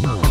No.